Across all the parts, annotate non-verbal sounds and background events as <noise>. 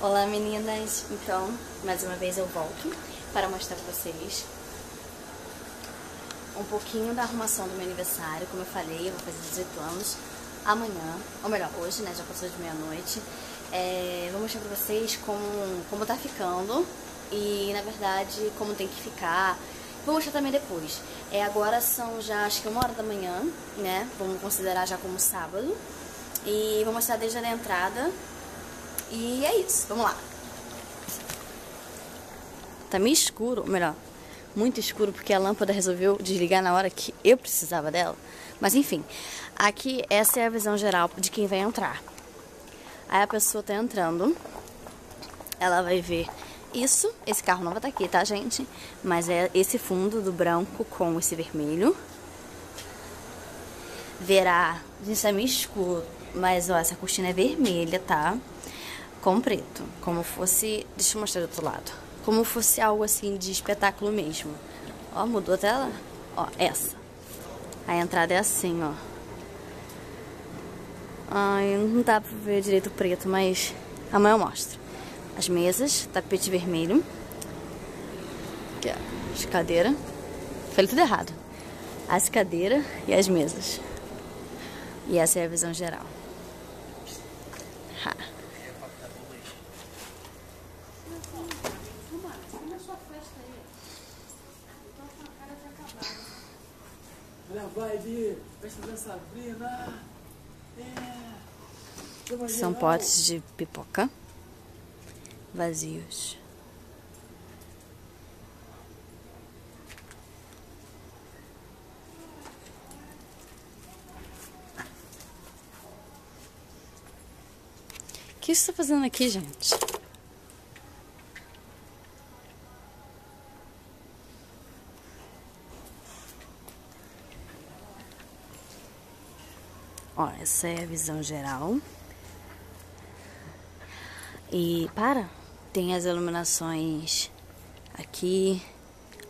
Olá meninas, então mais uma vez eu volto para mostrar para vocês um pouquinho da arrumação do meu aniversário. Como eu falei, eu vou fazer 18 anos amanhã, ou melhor, hoje, né? Já passou de meia-noite. É, vou mostrar pra vocês como, como tá ficando e, na verdade, como tem que ficar. Vou mostrar também depois. É, agora são já, acho que uma hora da manhã, né? Vamos considerar já como sábado. E vou mostrar desde a entrada e é isso, vamos lá. Tá meio escuro, melhor, muito escuro porque a lâmpada resolveu desligar na hora que eu precisava dela. Mas enfim, aqui essa é a visão geral de quem vai entrar. Aí a pessoa tá entrando, ela vai ver isso, esse carro estar tá aqui, tá gente? Mas é esse fundo do branco com esse vermelho. Verá, gente, é meio escuro, mas ó, essa cortina é vermelha, tá? Com preto, como fosse, deixa eu mostrar do outro lado, como fosse algo assim de espetáculo mesmo. Ó, mudou a tela? Ó, essa. A entrada é assim, ó. Ai, não dá pra ver direito o preto, mas amanhã eu mostro. As mesas, tapete vermelho. Aqui, ó, as cadeiras. Falei tudo errado. As cadeiras e as mesas. E essa é a visão geral. Ha. Vai vir, festa da Sabrina. É. São potes de pipoca vazios. O que você está fazendo aqui, gente? Ó, essa é a visão geral. E para, tem as iluminações aqui,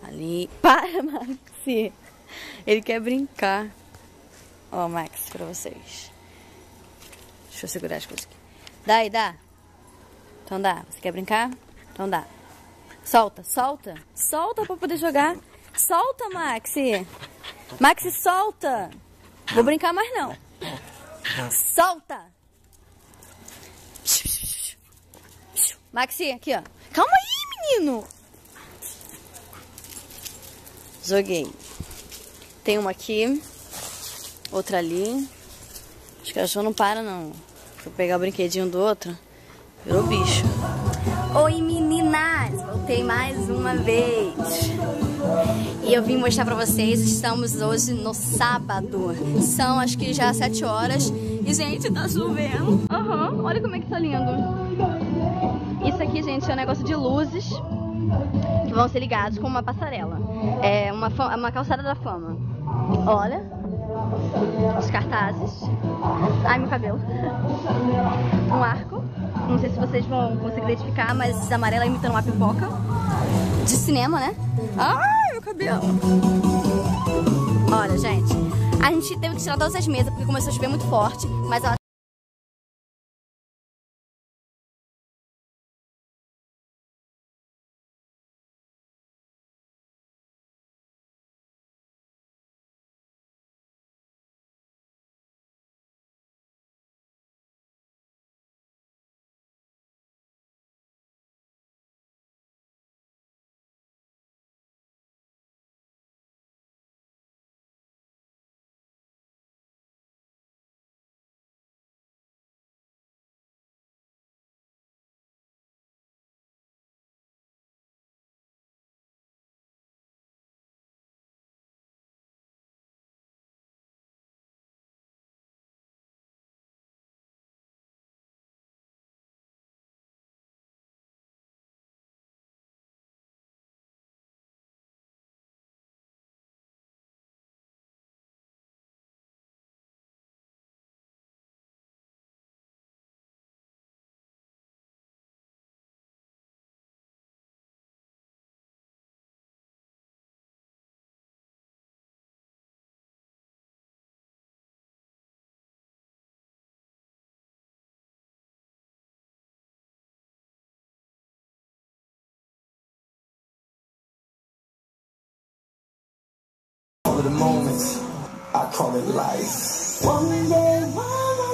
ali. <laughs> Para, Maxi! Ele quer brincar. Ó, Max, pra vocês. Deixa eu segurar as coisas aqui. Dá aí, dá. Então dá. Você quer brincar? Então dá. Solta, solta. Solta pra poder jogar. Solta, Maxi. Maxi, solta. Vou brincar mais não. Solta! Maxi, aqui, ó. Calma aí, menino! Joguei. Tem uma aqui, outra ali. Acho que a Jo não para, não. Vou pegar o brinquedinho do outro. Virou bicho. Oi, meninas! Voltei mais uma vez. E eu vim mostrar pra vocês, estamos hoje no sábado. São acho que já 7 horas. E, gente, tá chovendo. Aham, uhum, olha como é que tá lindo. Isso aqui, gente, é um negócio de luzes que vão ser ligados com uma passarela. É uma, uma calçada da fama. Olha. Os cartazes. Ai, meu cabelo. Um arco. Não sei se vocês vão conseguir identificar, mas amarela imitando uma pipoca. De cinema, né? Ai! Cabelo. Olha, gente, a gente teve que tirar todas as mesas porque começou a chover muito forte, mas ela of the moments. I call it life. One day while